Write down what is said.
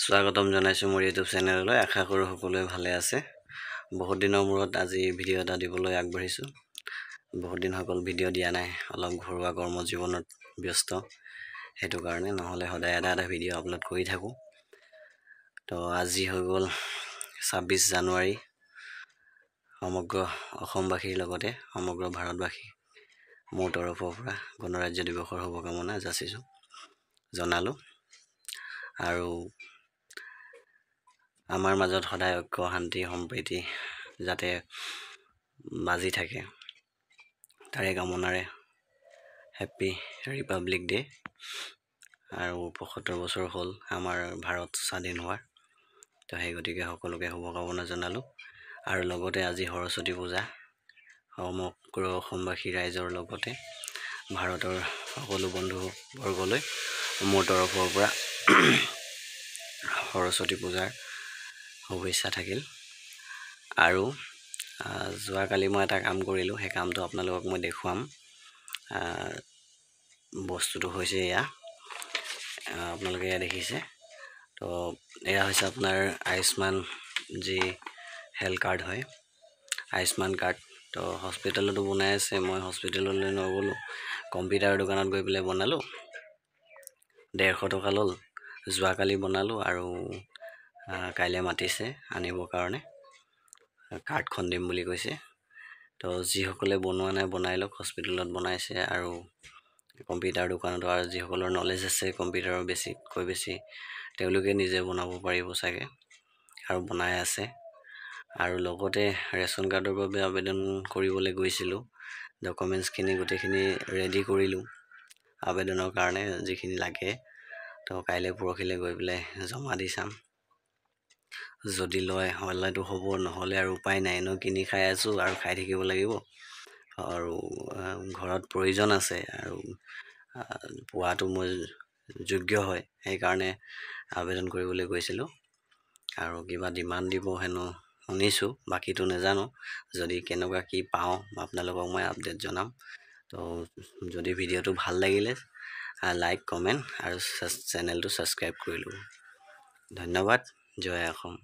স্বাগতম জনাইছোঁ মোৰ ইউটিউব চেনেললৈ। আশা কৰোঁ সকলোৱে ভালে আছে। বহুত দিনৰ মূৰত আজি ভিডিঅ' এটা দিবলৈ আগবাঢ়িছোঁ। বহুত দিন গ'ল ভিডিঅ' দিয়া নাই। অলপ ঘৰুৱা কৰ্ম জীৱনত ব্যস্ত। সেইটো কাৰণে নহ'লে সদায় এটা এটা ভিডিঅ' আপলোড কৰি থাকোঁ। তো আজি হৈ গ'ল ছাব্বিছ জানুৱাৰী। সমগ্ৰ অসমবাসীৰ লগতে সমগ্ৰ ভাৰতবাসী মোৰ তৰফৰ পৰা গণৰাজ্য দিৱসৰ শুভকামনা যাচিছোঁ। জনালোঁ। আৰু আমাৰ মাজত সদায় ঐক্য শান্তি সম্প্ৰীতি যাতে বাজি থাকে তাৰে কামনাৰে হেপ্পী ৰিপাব্লিক ডে' আৰু পঁসত্তৰ বছৰ হ'ল আমাৰ ভাৰত স্বাধীন হোৱাৰ। তো সেই গতিকে সকলোকে শুভকামনা জনালোঁ। আৰু লগতে আজি সৰস্বতী পূজা। সমগ্ৰ অসমবাসী ৰাইজৰ লগতে ভাৰতৰ সকলো বন্ধুবৰ্গলৈ মোৰ তৰফৰ পৰা সৰস্বতী পূজাৰ শুভেচ্ছা থাকিল। আৰু যোৱাকালি মই এটা কাম কৰিলোঁ সেই কামটো আপোনালোকক মই দেখুৱাম। বস্তুটো হৈছে এয়া। আপোনালোকে এয়া দেখিছে। তো এয়া হৈছে আপোনাৰ আয়ুষ্মান যি হেল্থ কাৰ্ড হয় আয়ুষ্মান কাৰ্ড। তো হস্পিটেলতো বনাই আছে মই হস্পিটেললৈ নগ'লোঁ কম্পিউটাৰ দোকানত গৈ পেলাই বনালোঁ। ডেৰশ টকা ল'ল যোৱাকালি বনালোঁ আৰু কাইলৈ মাতিছে আনিবৰ কাৰণে। কাৰ্ডখন দিম বুলি কৈছে। তো যিসকলে বনোৱা নাই বনাই লওক হস্পিটেলত বনাইছে আৰু কম্পিউটাৰ দোকানত আৰু যিসকলৰ নলেজ আছে কম্পিউটাৰৰ বেছিকৈ বেছি তেওঁলোকে নিজে বনাব পাৰিব চাগে আৰু বনাই আছে। আৰু লগতে ৰেচন কাৰ্ডৰ বাবে আবেদন কৰিবলৈ গৈছিলোঁ। ডকুমেণ্টছখিনি গোটেইখিনি ৰেডি কৰিলোঁ আবেদনৰ কাৰণে যিখিনি লাগে। তো কাইলৈ পৰহিলৈ গৈ পেলাই জমা দি চাম। যদি লয় হ'লেতো হ'ব নহ'লে আৰু উপায় নাই এনেও কিনি খাই আছোঁ আৰু খাই থাকিব লাগিব। আৰু ঘৰত প্ৰয়োজন আছে আৰু পোৱাটো মই যোগ্য হয়। সেইকাৰণে আবেদন কৰিবলৈ গৈছিলোঁ। আৰু কিবা ডিমাণ্ড দিব হেনো শুনিছোঁ বাকীটো নাজানো। যদি কেনেকুৱা কি পাওঁ আপোনালোকক মই আপডেট জনাম। তো যদি ভিডিঅ'টো ভাল লাগিলে লাইক কমেণ্ট আৰু চেনেলটো ছাবস্ক্ৰাইব কৰিলোঁ। ধন্যবাদ জয় অসম।